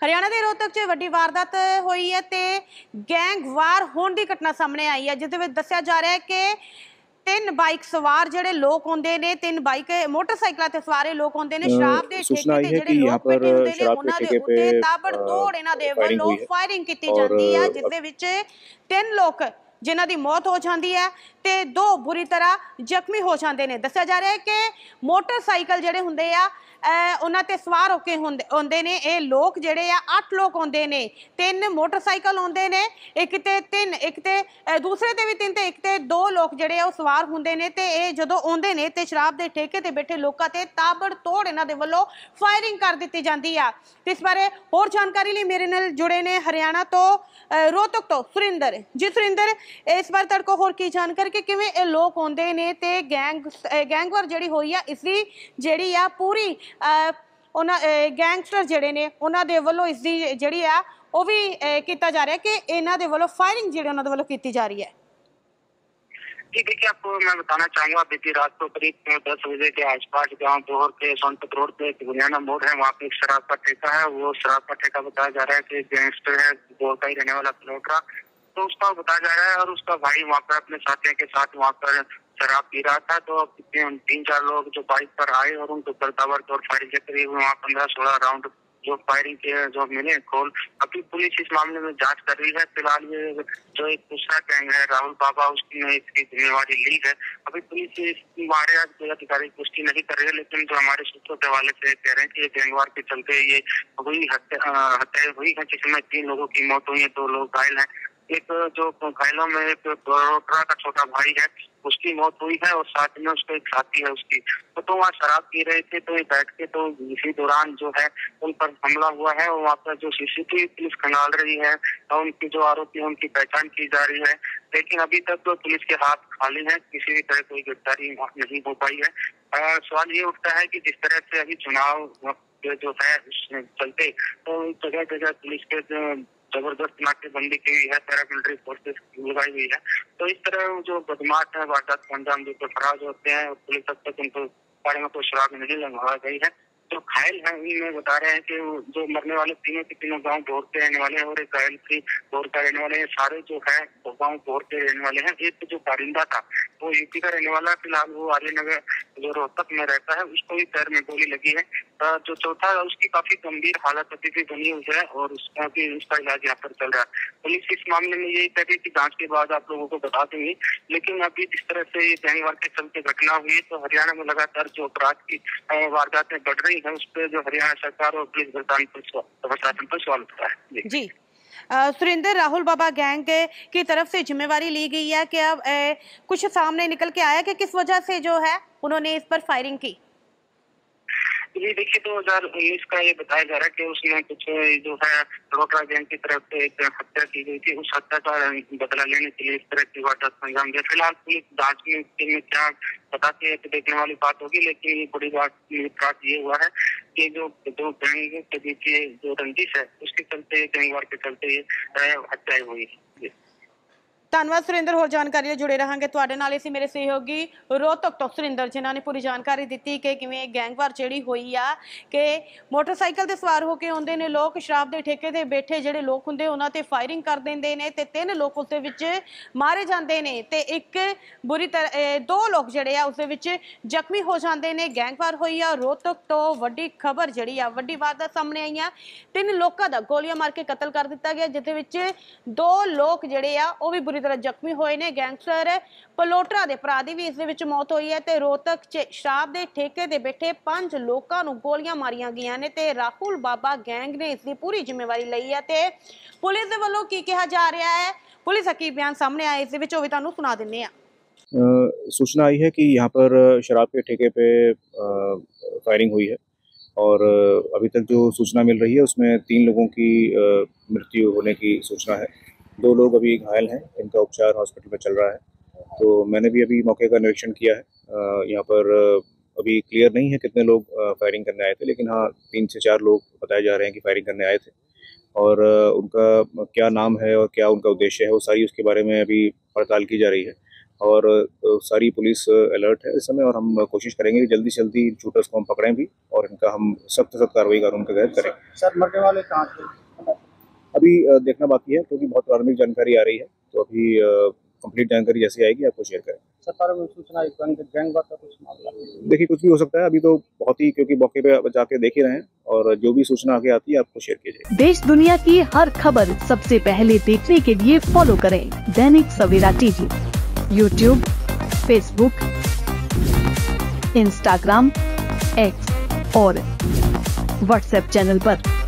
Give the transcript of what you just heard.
ਹਰਿਆਣਾ ਦੇ ਰੋਹਤਕ 'ਚ ਵੱਡੀ ਵਾਰਦਾਤ ਹੋਈ ਹੈ ਤੇ ਗੈਂਗਵਾਰ ਹੋਣ ਦੀ ਘਟਨਾ ਸਾਹਮਣੇ ਆਈ ਹੈ ਜਿਸ ਵਿੱਚ ਦੱਸਿਆ ਜਾ ਰਿਹਾ ਹੈ ਕਿ ਤਿੰਨ ਬਾਈਕ ਸਵਾਰ ਜਿਹੜੇ ਲੋਕ ਹੁੰਦੇ ਨੇ ਤਿੰਨ ਬਾਈਕ ਮੋਟਰਸਾਈਕਲਾਂ ਤੇ ਸਵਾਰੇ ਲੋਕ ਹੁੰਦੇ ਨੇ ਸ਼ਰਾਬ ਦੇ ਠੇਕੇ ਤੇ ਜਿਹੜੇ ਲੋਕ ਬੈਠੇ ਹੁੰਦੇ ਨੇ ਉਹਨਾਂ ਦੇ ਉੱਤੇ ਤਾਬੜਤੋੜ ਦੇ ਵੱਲੋਂ ਫਾਇਰਿੰਗ ਕੀਤੀ ਜਾਂਦੀ ਹੈ ਜਿਸ ਵਿੱਚ ਤਿੰਨ ਲੋਕ ਜਿਨ੍ਹਾਂ ਦੀ ਮੌਤ ਹੋ ਜਾਂਦੀ ਹੈ। ਤੇ ਦੋ ਬੁਰੀ ਤਰ੍ਹਾਂ ਜ਼ਖਮੀ ਹੋ ਜਾਂਦੇ ਨੇ। ਦੱਸਿਆ ਜਾ ਰਿਹਾ ਹੈ ਕਿ ਮੋਟਰਸਾਈਕਲ ਜਿਹੜੇ ਹੁੰਦੇ ਆ ਉਹਨਾਂ ਤੇ ਸਵਾਰ ਹੋ ਕੇ ਹੁੰਦੇ ਨੇ। ਇਹ ਲੋਕ ਜਿਹੜੇ ਆ 8 ਲੋਕ ਆਉਂਦੇ ਨੇ। ਤਿੰਨ ਮੋਟਰਸਾਈਕਲ ਆਉਂਦੇ ਨੇ। ਇੱਕ ਤੇ ਤਿੰਨ, ਇੱਕ ਤੇ ਦੂਸਰੇ ਤੇ ਵੀ ਤਿੰਨ ਤੇ ਇੱਕ ਤੇ ਦੋ ਲੋਕ ਜਿਹੜੇ ਆ, ਉਹ ਸਵਾਰ ਹੁੰਦੇ ਨੇ ਤੇ ਇਹ ਜਦੋਂ ਆਉਂਦੇ ਨੇ ਤੇ ਸ਼ਰਾਬ ਦੇ ਠੇਕੇ ਤੇ ਬੈਠੇ ਲੋਕਾਂ ਤੇ ਤਾਬੜ ਤੋੜ ਇਹਨਾਂ ਦੇ ਵੱਲੋਂ ਫਾਇਰਿੰਗ ਕਰ ਦਿੱਤੀ ਜਾਂਦੀ ਆ। ਇਸ ਬਾਰੇ ਹੋਰ ਜਾਣਕਾਰੀ ਲਈ ਮੇਰੇ ਨਾਲ ਜੁੜੇ ਨੇ ਹਰਿਆਣਾ ਤੋਂ ਰੋਹਤਕ ਤੋਂ ਸੁਰਿੰਦਰ। ਜੀ ਸੁਰਿੰਦਰ, ਇਸ ਬਾਰੇ ਤੜਕੋ ਹੋਰ ਕੀ ਜਾਣਕਾਰੀ ਕਿ ਕਿਵੇਂ ਇਹ ਲੋਕ ਆਉਂਦੇ ਨੇ ਤੇ ਗੈਂਗ ਅਹ ਗੈਂਗਵਾਰ ਜਿਹੜੀ ਹੋਈ ਆ ਇਸ ਦੀ ਜਿਹੜੀ ਆ ਪੂਰੀ ਅਹ ਉਹਨਾਂ ਅਹ ਗੈਂਗਸਟਰ ਜਿਹੜੇ ਨੇ ਉਹਨਾਂ ਦੇ ਵੱਲੋਂ ਇਸ ਦੀ ਜਿਹੜੀ ਆ ਉਹ ਵੀ ਅਹ ਕੀਤਾ ਜਾ ਰਿਹਾ ਕਿ ਇਹਨਾਂ ਦੇ ਵੱਲੋਂ ਫਾਇਰਿੰਗ ਜਿਹੜੀ ਉਹਨਾਂ ਦੇ ਵੱਲੋਂ ਕੀਤੀ ਜਾ ਰਹੀ ਹੈ जी देखिए आपको मैं बताना चाहूंगा बीती रात को करीब दस बजे के आसपास गांव दोहर के सोनपत रोड पे एक बुनियाना मोड़ है वहाँ पे एक शराब का ठेका है वो शराब का ठेका बताया जा रहा है कि गैंगस्टर है दोहर का ही रहने वाला प्लोटरा तो उसका बताया जा रहा है और उसका भाई वहाँ पर अपने साथियों के साथ वहाँ पर शराब पी रहा था तो तीन चार लोग जो बाइक पर आए और उनको बरतावर तोड़ फायरिंग के करीब वहाँ पंद्रह सोलह राउंड जो फायरिंग के जो मिले, खोल। अभी पुलिस इस मामले में जाँच कर रही है। फ़िलहाल ये जो एक दूसरा गैंग है, राहुल बाबा, उसकी इसकी जिम्मेवारी ली है। अभी पुलिस बारे आज कोई अधिकारिक पुष्टि नहीं कर रही है, लेकिन जो हमारे सूत्रों के हवाले से कह रहे हैं कि ये गैंगवार के चलते ये हुई हत्या हुई है, जिसमें तीन लोगों की मौत हुई है, दो लोग घायल हैं। एक जो घायलों में एक बड़ोदरा का छोटा भाई है उसकी मौत हुई है और साथ में उसका एक साथी है उसकी। तो, तो वहाँ शराब पी रहे थे तो ये बैठ के तो इसी दौरान जो है उन पर हमला हुआ है और वहाँ पर जो सीसीटीवी पुलिस खंगाल रही है और उनकी जो आरोपी हैं, उनकी पहचान की जा रही है। लेकिन अभी तक तो पुलिस के हाथ खाली है किसी भी तरह कोई गिरफ्तारी नहीं हो पाई है। अ, सवाल ये उठता है कि जिस तरह से अभी चुनाव जो है चलते तो जगह जगह पुलिस के ज़बरदस्त नाकेबंदी की हुई है पैरामिलिट्री फोर्सेस लगाई हुई है। तो इस तरह जो बदमाश है, वारदात को अंजाम देकर फराज होते हैं पुलिस अब तक उनको बारे में कोई शराब नहीं लगवा गई है। जो घायल है उनमें बता रहे हैं कि जो मरने वाले तीनों के तीनों गाँव भोर के रहने वाले हैं और एक घायल थी भोर का रहने वाले हैं। सारे जो है गाँव भोर के रहने वाले हैं। एक जो कारिंदा था, वो यूपी का रहने वाला, फ़िलहाल वो आर्यनगर जो रोहतक में रहता है, उसको भी पैर में गोली लगी है। जो चौथा है, उसकी काफ़ी गंभीर हालत अभी भी बनी हुई है और उसका भी, उसका इलाज यहाँ पर चल रहा है। पुलिस इस मामले में यही कह रही है कि जाँच के बाद आप लोगों को बता देंगे। लेकिन अभी जिस तरह से ये गैंगवार के चलते घटना हुई तो हरियाणा में लगातार जो अपराध की वारदातें बढ़ रही है उस पर जो हरियाणा सरकार और पुलिस प्रशासन पर सवाल उठता है। जी। सुरेंद्र राहुल बाबा गैंग के- की तरफ़ से जिम्मेवारी ली गई है कि अब ए, कुछ सामने निकल के आया कि किस वजह से जो है उन्होंने इस पर फायरिंग की? जी देखिए दो हज़ार उन्नीस का ये बताया जा रहा है कि उसमें कुछ जो है रोटरा गैंग की तरफ़ से एक हत्या की गई थी उस हत्या का बदला लेने के लिए इस तरह की वारदात को अंजाम दिया फ़िलहाल पुलिस जाँच में क्या बताती है कि देखने वाली बात होगी, लेकिन बड़ी बात बात ये हुआ है कि जो दो गैंग के बीच जो रंजिश है, उसके चलते, गैंगवार के चलते हत्याएँ हुई जी। ਧੰਨਵਾਦ ਸੁਰਿੰਦਰ, ਹੋਰ ਜਾਣਕਾਰੀ ਲਈ ਜੁੜੇ ਰਹਾਂਗੇ। ਤੁਹਾਡੇ ਨਾਲ ਅਸੀਂ ਮੇਰੇ ਸਹਿਯੋਗੀ ਰੋਹਤਕ ਤੋਂ ਸੁਰਿੰਦਰ, ਜਿਨ੍ਹਾਂ ਨੇ ਪੂਰੀ ਜਾਣਕਾਰੀ ਦਿੱਤੀ ਕਿ ਕਿਵੇਂ ਗੈਂਗਵਾਰ ਜਿਹੜੀ ਹੋਈ ਆ ਕਿ ਮੋਟਰਸਾਈਕਲ ਤੇ ਸਵਾਰ ਹੋ ਕੇ ਆਉਂਦੇ ਨੇ ਲੋਕ, ਸ਼ਰਾਬ ਦੇ ਠੇਕੇ ਤੇ ਬੈਠੇ ਜਿਹੜੇ ਲੋਕ ਹੁੰਦੇ, ਉਹਨਾਂ ਤੇ ਫਾਇਰਿੰਗ ਕਰ ਦਿੰਦੇ ਨੇ ਤੇ ਤਿੰਨ ਲੋਕ ਉਸ ਦੇ ਵਿੱਚ ਮਾਰੇ ਜਾਂਦੇ ਨੇ ਤੇ ਇੱਕ ਬੁਰੀ ਤਰ੍ਹਾਂ ਦੋ ਲੋਕ ਜਿਹੜੇ ਆ ਉਸ ਦੇ ਵਿੱਚ ਜ਼ਖਮੀ ਹੋ ਜਾਂਦੇ ਨੇ। ਗੈਂਗਵਾਰ ਹੋਈ ਆ, ਰੋਹਤਕ ਤੋਂ ਵੱਡੀ ਖਬਰ ਜਿਹੜੀ ਆ, ਵੱਡੀ ਵਾਰਦਾਤ ਸਾਹਮਣੇ ਆਈ ਆ। ਤਿੰਨ ਲੋਕਾਂ ਦਾ ਗੋਲੀਆਂ ਮਾਰ ਕੇ ਕਤਲ ਕਰ ਦਿੱਤਾ ਗਿਆ, ਜਿਸ ਦੇ ਵਿੱਚ ਦੋ ਲੋਕ ਜਿਹੜੇ ਆ, ਉਹ ਵੀ ਬੁਰੀ ਤਰ੍ਹਾਂ ਜ਼ਖਮੀ ਹੋਏ ਨੇ ਗੈਂਗਸਟਰ ਪਲੋਟਰਾ ਦੇ ਭਰਾ ਦੀ ਵੀ ਇਸ ਦੇ ਵਿੱਚ ਮੌਤ ਹੋਈ ਹੈ ਤੇ ਰੋਹਤਕ 'ਚ ਸ਼ਰਾਬ ਦੇ ਠੇਕੇ ਤੇ ਬੈਠੇ ਪੰਜ ਲੋਕਾਂ ਨੂੰ ਗੋਲੀਆਂ ਮਾਰੀਆਂ ਗਈਆਂ ਨੇ ਤੇ ਰਾਹੁਲ ਬਾਬਾ ਗੈਂਗ ਨੇ ਇਸ ਦੀ ਪੂਰੀ ਜ਼ਿੰਮੇਵਾਰੀ ਲਈ ਹੈ ਤੇ ਪੁਲਿਸ ਦੇ ਵੱਲੋਂ ਕੀ ਕਿਹਾ ਜਾ ਰਿਹਾ ਹੈ ਪੁਲਿਸ ਹਕੀ ਬਿਆਨ ਸਾਹਮਣੇ ਆਏ ਇਸ ਦੇ ਵਿੱਚ ਉਹ ਵੀ ਤੁਹਾਨੂੰ ਸੁਣਾ ਦਿੰਨੇ ਆ अ, सूचना आई है कि यहाँ पर शराब के ठेके पे अ, फायरिंग हुई है और अ, अभी तक जो सूचना मिल रही है उसमें तीन लोगों की अ, मृत्यु होने की सूचना है दो लोग अभी घायल हैं, इनका उपचार हॉस्पिटल में चल रहा है। तो मैंने भी अभी मौके का निरीक्षण किया है। यहाँ पर अभी क्लियर नहीं है कितने लोग फायरिंग करने आए थे, लेकिन हाँ तीन से चार लोग बताए जा रहे हैं कि फायरिंग करने आए थे। और उनका क्या नाम है और क्या उनका उद्देश्य है, वो सारी उसके बारे में अभी पड़ताल की जा रही है। और सारी पुलिस अलर्ट है इस समय और हम कोशिश करेंगे कि जल्दी से जल्दी शूटर्स को हम पकड़ें भी और इनका हम सख्त सख्त कार्रवाई कानून के तहत करें। सर, मरने वाले कहाँ थे? अभी देखना बाकी है क्योंकि तो बहुत प्रारंभिक जानकारी आ रही है तो अभी कंप्लीट जानकारी जैसी आएगी आपको शेयर करें सर प्रारंभिक सूचना गैंग का कुछ मामला? देखिए कुछ भी हो सकता है अभी तो बहुत ही क्योंकि मौके पे जाके देख ही रहे हैं और जो भी सूचना आगे आती है आपको शेयर कीजिए देश दुनिया की हर खबर सबसे पहले देखने के लिए फॉलो करें Dainik Savera TV YouTube Facebook Instagram X और व्हाट्सएप चैनल पर।